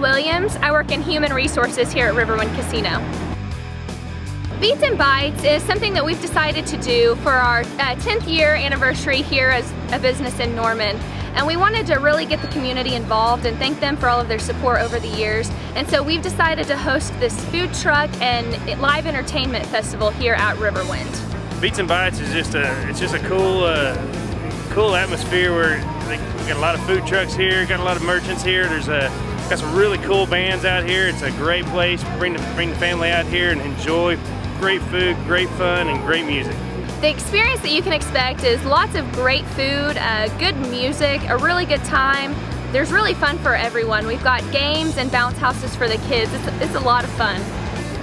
Williams. I work in human resources here at Riverwind Casino. Beats and Bites is something that we've decided to do for our uh, 10th year anniversary here as a business in Norman. And we wanted to really get the community involved and thank them for all of their support over the years. And so we've decided to host this food truck and live entertainment festival here at Riverwind. Beats and Bites is just a, it's just a cool, uh, cool atmosphere where we got a lot of food trucks here, got a lot of merchants here. There's a, got some really cool bands out here. It's a great place. Bring the, bring the family out here and enjoy great food, great fun, and great music. The experience that you can expect is lots of great food, uh, good music, a really good time. There's really fun for everyone. We've got games and bounce houses for the kids. It's, it's a lot of fun.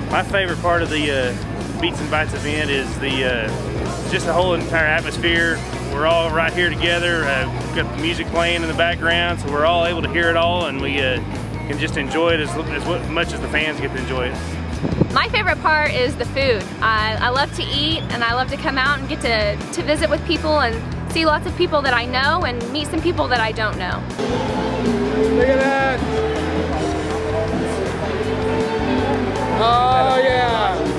My favorite part of the uh, Beats and Bites event is the uh, just the whole entire atmosphere. We're all right here together. Uh, we've got the music playing in the background, so we're all able to hear it all, and we uh, can just enjoy it as, as much as the fans get to enjoy it. My favorite part is the food. I, I love to eat and I love to come out and get to, to visit with people and see lots of people that I know and meet some people that I don't know. Look at that! Oh yeah!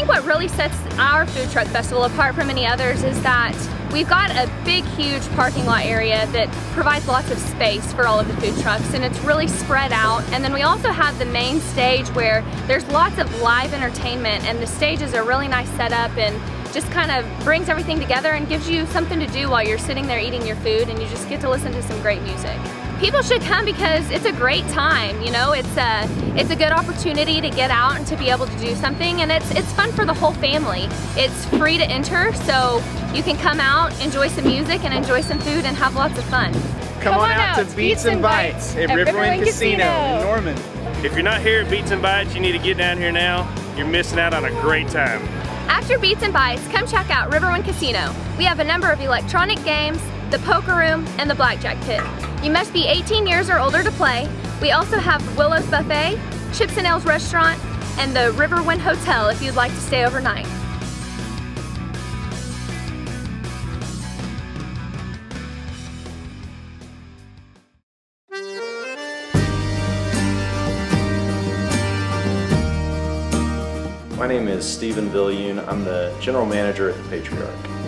Think what really sets our food truck festival apart from any others is that We've got a big, huge parking lot area that provides lots of space for all of the food trucks and it's really spread out. And then we also have the main stage where there's lots of live entertainment and the stage is a really nice setup and just kind of brings everything together and gives you something to do while you're sitting there eating your food and you just get to listen to some great music people should come because it's a great time. You know, it's a it's a good opportunity to get out and to be able to do something, and it's it's fun for the whole family. It's free to enter, so you can come out, enjoy some music, and enjoy some food, and have lots of fun. Come, come on, out, out to Beats and Bites at, at Riverwind, Casino. Casino in Norman. If you're not here at Beats and Bites, you need to get down here now. You're missing out on a great time. After Beats and Bites, come check out Riverwind Casino. We have a number of electronic games, the poker room, and the blackjack pit. You must be 18 years or older to play. We also have Willow's Buffet, Chips and Ales Restaurant, and the Riverwind Hotel if you'd like to stay overnight. My name is Stephen Viljoen. I'm the General Manager at the Patriarch.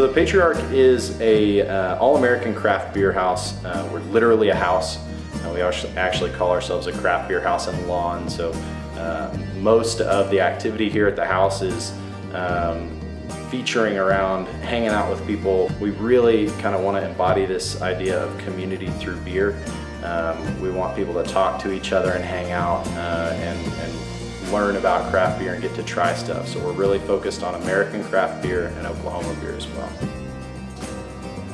So the Patriarch is a uh, all-American craft beer house. Uh, we're literally a house. Uh, we actually call ourselves a craft beer house and lawn. So uh, most of the activity here at the house is um, featuring around hanging out with people. We really kind of want to embody this idea of community through beer. Um, we want people to talk to each other and hang out uh, and, and learn about craft beer and get to try stuff. So we're really focused on American craft beer and Oklahoma beer as well.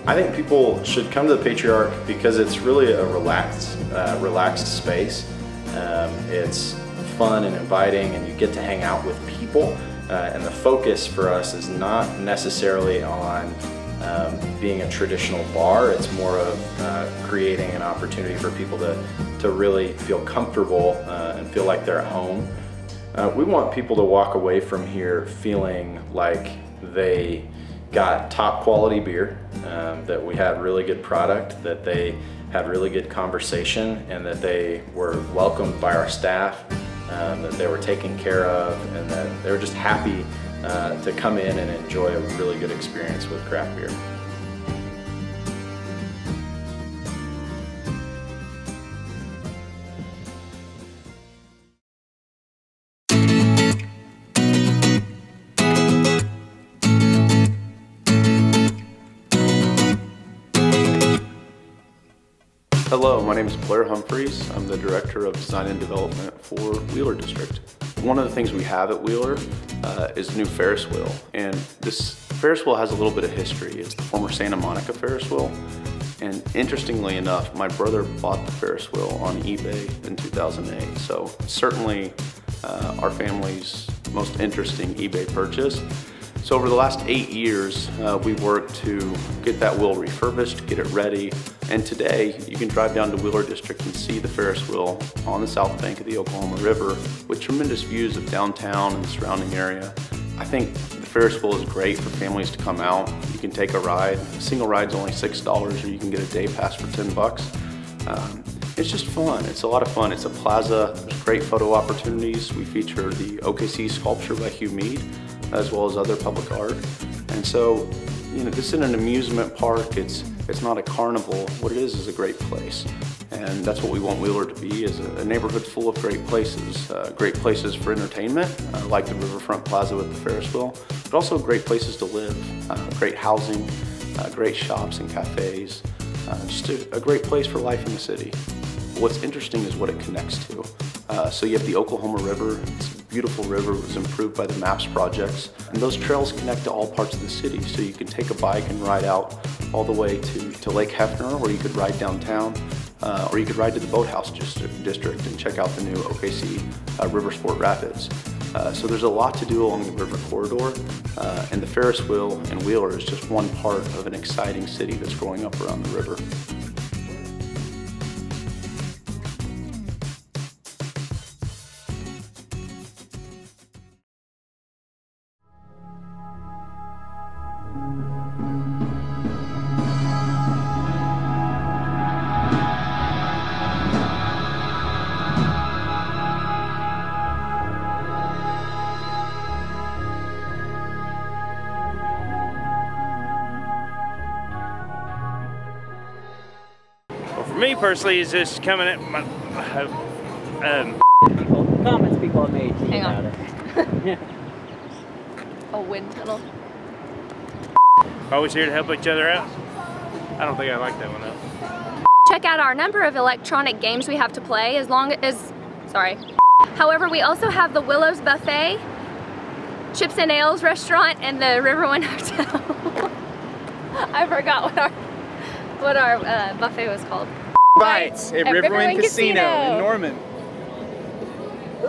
I think people should come to the Patriarch because it's really a relaxed, uh, relaxed space. Um, it's fun and inviting and you get to hang out with people. Uh, and the focus for us is not necessarily on um, being a traditional bar. It's more of uh, creating an opportunity for people to, to really feel comfortable uh, and feel like they're at home. Uh, we want people to walk away from here feeling like they got top quality beer, um, that we had really good product, that they had really good conversation, and that they were welcomed by our staff, um, that they were taken care of, and that they were just happy uh, to come in and enjoy a really good experience with craft beer. Hello, my name is Blair Humphreys. I'm the Director of Design and Development for Wheeler District. One of the things we have at Wheeler uh, is a new Ferris wheel. And this Ferris wheel has a little bit of history. It's the former Santa Monica Ferris wheel. And interestingly enough, my brother bought the Ferris wheel on eBay in 2008. So certainly uh, our family's most interesting eBay purchase. So over the last eight years, uh, we worked to get that wheel refurbished, get it ready, and today you can drive down to Wheeler District and see the Ferris wheel on the south bank of the Oklahoma River with tremendous views of downtown and the surrounding area. I think the Ferris wheel is great for families to come out. You can take a ride. A single ride's only $6 or you can get a day pass for 10 bucks. Um, it's just fun. It's a lot of fun. It's a plaza. There's great photo opportunities. We feature the OKC sculpture by Hugh Mead, as well as other public art. And so, you know, this isn't an amusement park. It's it's not a carnival. What it is is a great place. And that's what we want Wheeler to be, is a, neighborhood full of great places. Uh, great places for entertainment, uh, like the Riverfront Plaza with the Ferris wheel, but also great places to live, uh, great housing, uh, great shops and cafes, uh, just a, a great place for life in the city. What's interesting is what it connects to. Uh, so you have the Oklahoma River, beautiful river, was improved by the MAPS projects, and those trails connect to all parts of the city. So you can take a bike and ride out all the way to, to Lake Hefner, or you could ride downtown, uh, or you could ride to the Boathouse District and check out the new OKC uh, River Sport Rapids. Uh, so there's a lot to do along the river corridor, uh, and the Ferris wheel and Wheeler is just one part of an exciting city that's growing up around the river. For me personally, it's just coming at my. Um, Comments people have made Hang about on. it. A wind tunnel. always here to help each other out. I don't think I like that one though. Check out our number of electronic games we have to play as long as, sorry. However, we also have the Willows Buffet, Chips and Ales restaurant, and the Riverwind Hotel. I forgot what our, what our uh, buffet was called. Bites at Riverwind Casino in Norman. I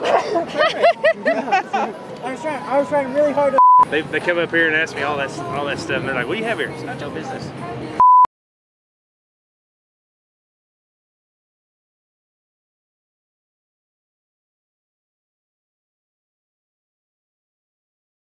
was trying. I was trying really hard to. They, they come up here and ask me all that all that stuff, and they're like, "What do you have here?" It's not your business.